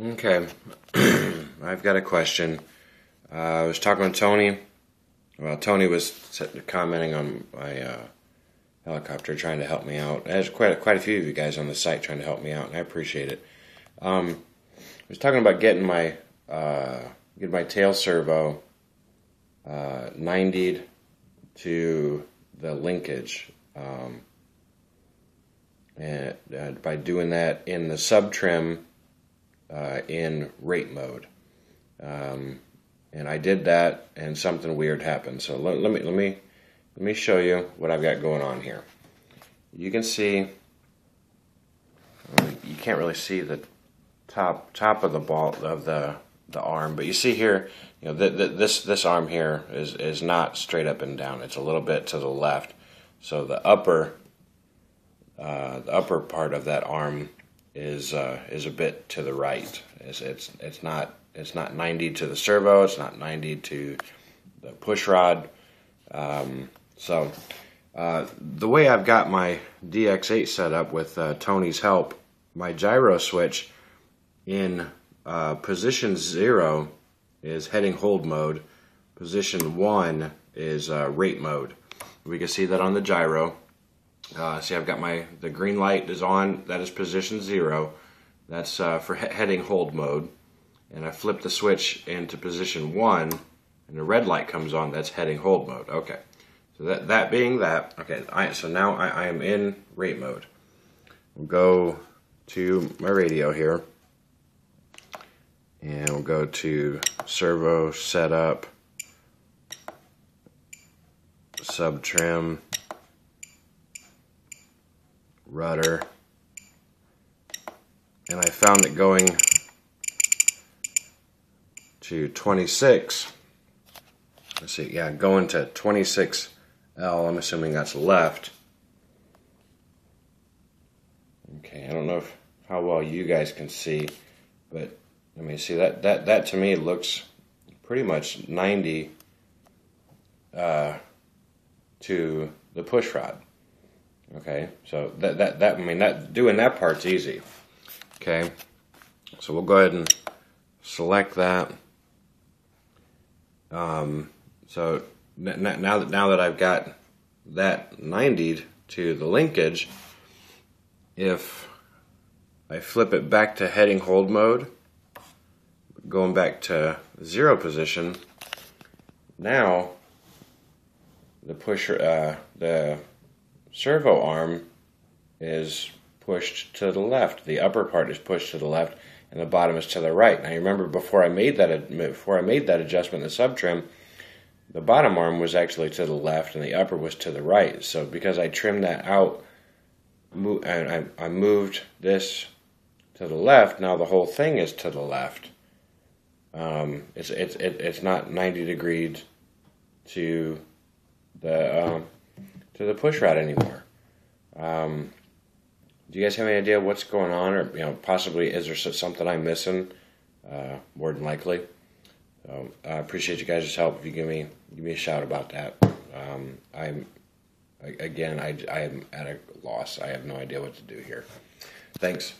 Okay, I've got a question. Uh, I was talking with Tony. Well, Tony was commenting on my uh, helicopter, trying to help me out. There's quite quite a few of you guys on the site trying to help me out, and I appreciate it. Um, I was talking about getting my uh, getting my tail servo uh, 90 to the linkage. Um, and uh, by doing that in the sub trim uh, in rate mode. Um, and I did that, and something weird happened. So let, let, me let me let me show you what I've got going on here. You can see you can't really see the top top of the ball of the the arm, but you see here, you know, the, the, this this arm here is is not straight up and down. It's a little bit to the left. So the upper uh, the upper part of that arm is uh, is a bit to the right. It's, it's it's not it's not 90 to the servo. It's not 90 to the push rod. Um, so uh, the way I've got my DX8 set up with uh, Tony's help, my gyro switch in uh, position zero is heading hold mode. Position one is uh, rate mode. We can see that on the gyro. Uh, see, I've got my the green light is on. That is position zero. That's uh, for he heading hold mode. And I flip the switch into position one, and the red light comes on. That's heading hold mode. Okay. So that that being that, okay. I, so now I, I am in rate mode. We'll go to my radio here, and we'll go to servo setup, sub trim rudder. And I found it going to 26. Let's see, yeah, going to 26L. I'm assuming that's left. Okay, I don't know if, how well you guys can see, but I mean, see that that that to me looks pretty much 90 uh, to the push rod. Okay, so that, that, that, I mean, that doing that part's easy. Okay, so we'll go ahead and select that. Um, so now that, now that I've got that 90 to the linkage, if I flip it back to heading hold mode, going back to zero position, now the pusher, uh, the servo arm is pushed to the left. The upper part is pushed to the left, and the bottom is to the right. Now, you remember before I made that before I made that adjustment in the sub trim, the bottom arm was actually to the left, and the upper was to the right. So because I trimmed that out, and I, moved this to the left, now the whole thing is to the left. Um, it's it's it, it's not 90 degrees to the um, to the push rod anymore. Um, do you guys have any idea what's going on, or you know, possibly is there something I'm missing? Uh, more than likely. So I appreciate you guys' help. If you give me give me a shout about that. Um, I'm again, I I am at a loss. I have no idea what to do here. Thanks.